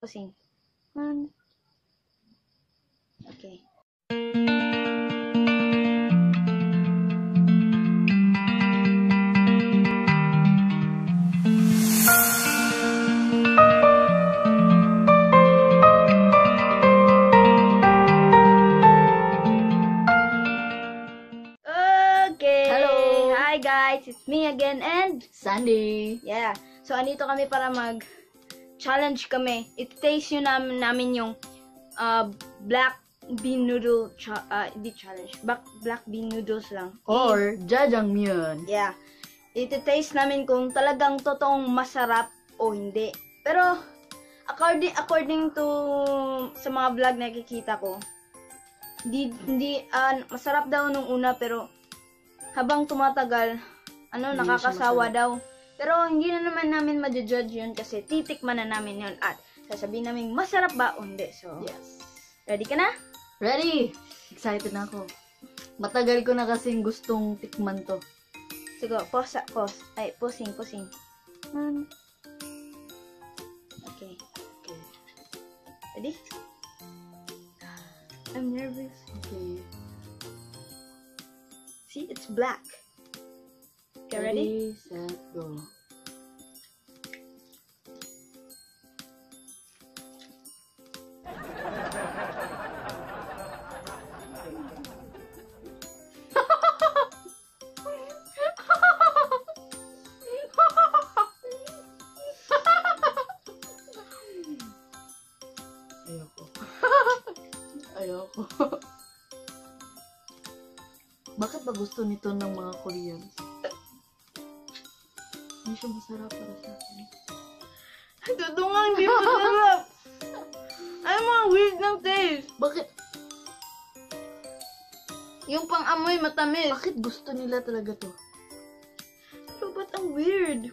Pusing. One. Okay. Okay. Hello. Hi guys, it's me again and Sunday. yeah. So andito kami para mag challenge kami. It taste yun namin, namin yung uh, black bean noodle cha- uh, di challenge. Black, black bean noodles lang. Or jajangmyeon. Yeah. Iti-taste namin kung talagang totoong masarap o hindi. Pero, according, according to sa mga vlog na nakikita ko, di, hindi, ah, masarap daw nung una pero habang tumatagal, ano, Hindi nakakasawa daw. Pero hindi na naman namin ma-judge yun kasi titikman na namin yun at sasabihin namin masarap ba o hindi. So, Yes. ready ka na? Ready? Excited na ako. Matagal ko na kasing gustong tikman to. Sige, pause, pause. Ay, pusing, pusing. One. Okay. Okay. Ready? I'm nervous. Okay. See, it's black. Ready? set, go. Ayoko. Bakit ba gusto nito ng mga Koreans? Siya masarap para sa akin. Totoo nga, hindi masarap. Ay, mga weird ng taste. Bakit? Yung pang-amoy matamis. Bakit gusto nila talaga to? Pero ba't ang weird?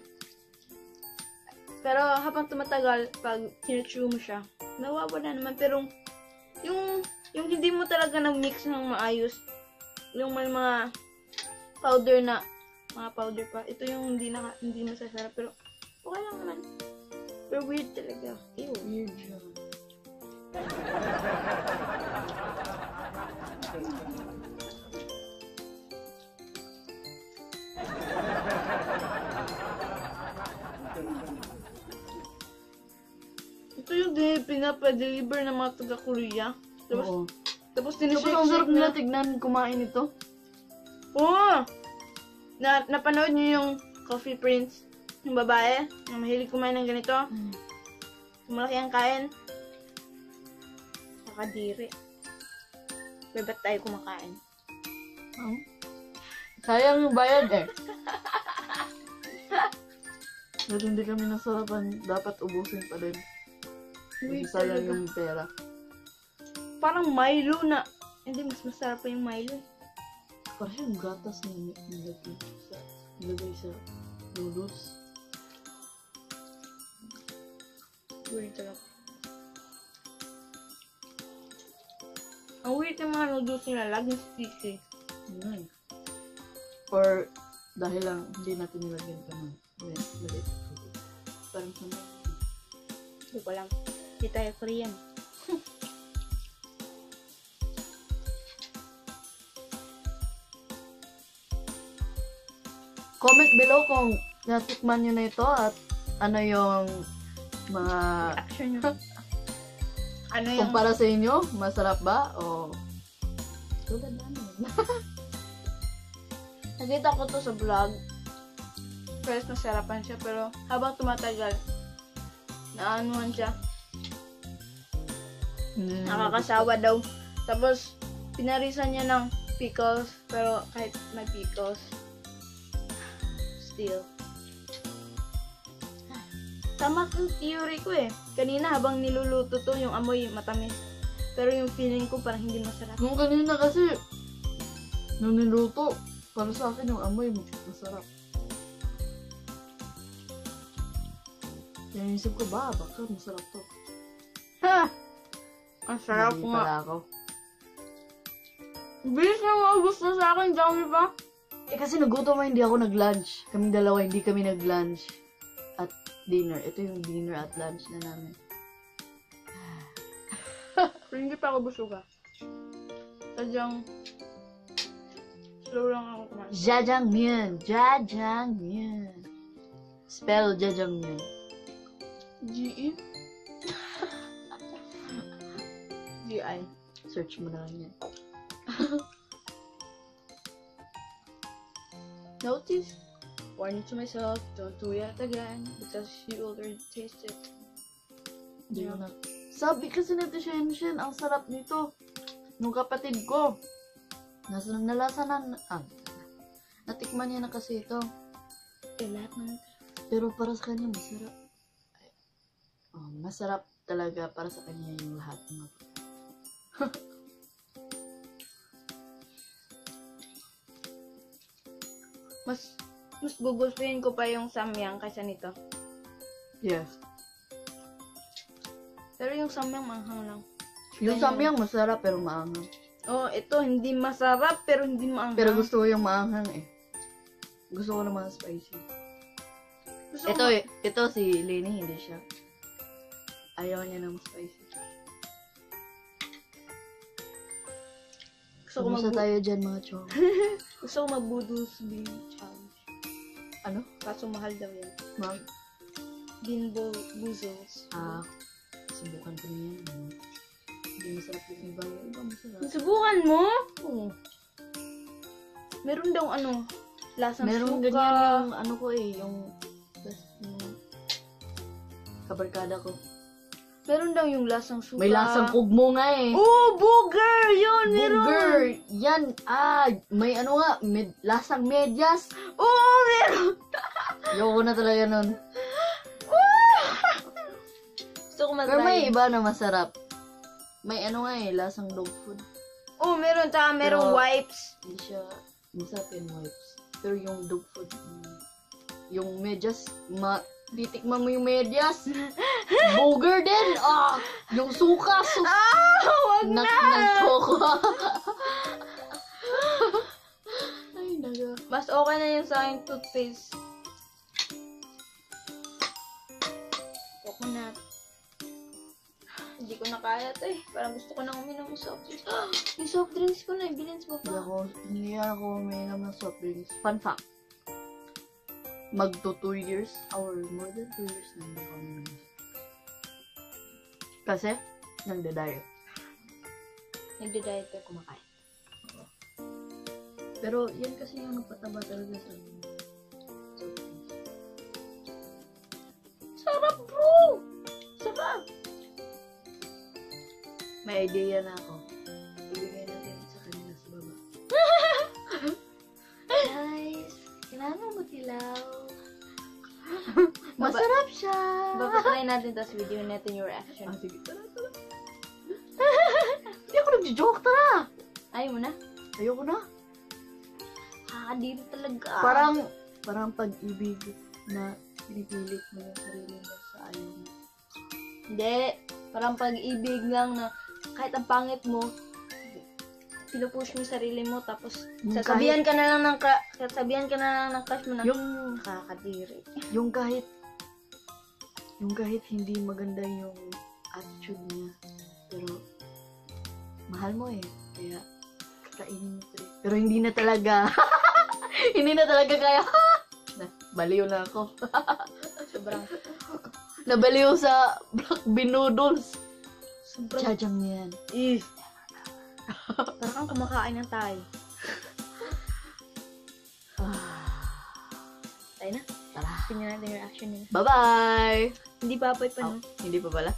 Pero habang tumatagal, pag tinechew mo siya, nawawala naman. Pero yung, yung hindi mo talaga nag-mix ng maayos, yung may mga powder na, mga powder pa, ito yung hindi, na, hindi masasarap. Pero okay lang naman. Pero weird talaga. Ew. Weird siya. Ito yung di- pinapa-deliver ng mga taga-Korea. Tapos, Oo. tapos Tapos tinishake ang sarap nila. tignan kumain ito. Oo! Na, napanood niyo yung Coffee Prince? Yung babae? Na mahilig kumain ng ganito? Malaki ang kain. Nakadiri. Pero ba't tayo kumakain? Oh. Sayang yung bayad eh. Pero hindi kami nasarapan, dapat ubusin pa din. Kasi Weird sayang yung pera. Parang Milo na. Hindi, mas masarap pa yung Milo. eh. Parang yung gatas na ni- nilagay sa, nilagay sa noodles. Weird talaga. Ang weird ng mga noodles nila, laging sticky. Mm. Or dahil lang hindi natin nilagyan pa ng maliit. Parang sama. Hindi ko lang. Hindi tayo Korean. Comment below kung natikman nyo na ito at ano yung mga Action nyo. ano yung... kumpara sa inyo, masarap ba o tulad namin. Nakita ko to sa vlog. First, masarapan siya. Pero habang tumatagal, naanuhan siya. Na Nakakasawa daw. Tapos, pinarisan niya ng pickles. Pero kahit may pickles, still. Tama yung theory ko eh. Kanina habang niluluto to, yung amoy matamis. Pero yung feeling ko parang hindi masarap. Nung kanina kasi, nung niluto, para sa akin yung amoy masarap. Kaya isip ko ba, baka masarap to. Ha! Ang sarap Mali nga. pala ako. Bilis na maubos na sa akin, dami pa. Eh kasi nagutom ako, hindi ako nag-lunch. Kaming dalawa, hindi kami nag-lunch at dinner. Ito yung dinner at lunch na namin. Pero hindi pa ako busog ah. Sadyang slow lang ako kumain. Jajangmyeon. Jajangmyeon. Spell jajangmyeon. G-E? G-I. Search mo na lang yan. Notice? Warning to myself, don't do it again because you already tasted. Hindi ko na. Sabi kasi nito Shenshen, ang sarap nito. Nung kapatid ko. Nasa nalasa na, ah, natikman niya na kasi ito. Eh, lahat naman. Pero para sa kanya, masarap. Ay, Oh, masarap talaga para sa kanya yung lahat ng Mas, mas gugustuhin ko pa yung samyang kaysa nito. Yes. Pero yung samyang manghang lang. Yung Ganyan. samyang masarap pero maanghang. Oh, ito hindi masarap pero hindi maanghang. Pero gusto ko yung maanghang eh. Gusto ko naman spicy. Gusto ko Ito, ma- eh, ito si Lenny, hindi siya. Ayaw niya ng spicy. Gusto ko mag tayo dyan mga chong? gusto ko mag-boodles bean challenge. ano? Kaso mahal daw yan. Mag, Bean bo boozles. ah, subukan ko na yan. eh. Hindi masarap yung iba. Yung iba masarap. Subukan mo? Oo. Meron daw ano, lasang Meron suka. ganyan yung ano ko eh, yung, yung kabarkada ko. Meron daw yung lasang suka. May lasang kugmo nga eh. Oh, booger! Yun, meron! Burger! Yan! Ah, may ano nga, med, lasang medyas. Oo, meron! Ayoko na talaga nun. Gusto ko mag Pero may iba na masarap. May ano nga eh, lasang dog food. Oh, meron. Tsaka merong Pero- wipes. Hindi siya, masarap yung wipes. Pero yung dog food, yung medyas, ma, titikman mo yung medyas. Burger din! Ah! Yung suka! Sus! Ah, wag na! ng toko. Ay, naga. Mas okay na yun sa akin toothpaste. Coconut. Hindi ko na kaya to eh. Parang gusto ko nang uminom ng soft drinks. yung soft drinks ko na, bilhin sa Hindi baba. ako, hindi ako may naman soft drinks. Fun fact. Magto 2 years, or more than 2 years na hindi uminom. Kasi, nagda-diet. Nagda-diet ka kumakain. Pero, yan kasi yung nagpataba talaga sa drinks. Sarap bro! Sarap! May idea na ako. Masarap siya! Babatry natin tapos video natin yung reaction. Ah, sige. Tara, tara. Hindi ako nag-joke, tara! Ayaw mo na? Ayoko na. Kakadito talaga. Parang, parang pag-ibig na pinipilit mo yung sarili mo sa ayaw mo. Hindi. Parang pag-ibig lang na kahit ang pangit mo, pinupush mo yung sarili mo tapos Yung sasabihan ka na lang ng ka, sasabihan ka na lang ng crush mo na Yung, nakakadiri. yung kahit, yung kahit hindi maganda yung attitude niya, pero mahal mo eh. Kaya, kakainin mo pa rin. Pero hindi na talaga. hindi na talaga kaya. na, baliw na ako. Sobrang Nabaliw sa black bean noodles. sobrang Jajang yan. eh. Parang kang kumakain ng tayo. Na. tara. Tingnan natin yung reaction nila. Bye-bye! Hindi pa pa pa, no? Oh, hindi pa pala.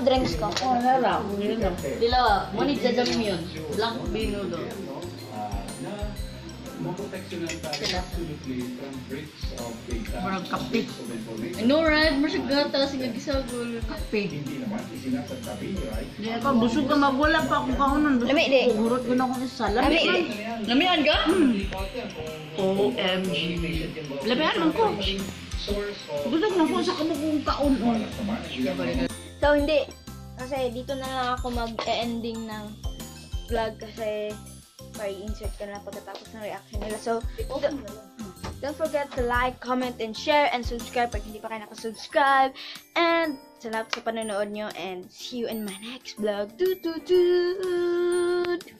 Drinks ko. Dilaw. Black bean. Na maproteksyonan tayo absolutely from breach of data Parang kape. of information. I know, right? Masya gata kasi nagisagol. Kape. Hindi naman isinasasabi, right? Di ako, busog ka magwala pa akong kahunan. Lami, di. Hurot ko na akong isa. Lami, Lami, di. Lamian ka? OMG. Lamihan man ko. Busog na ko sa kamukong kaon. oh. So, hindi. Kasi dito na lang ako mag-ending ng vlog kasi para i-insert ka na pagkatapos ng reaction nila. So, don't, don't forget to like, comment, and share, and subscribe pag hindi pa kayo nakasubscribe. And, salamat sa panonood nyo, and see you in my next vlog. Doo doo doo!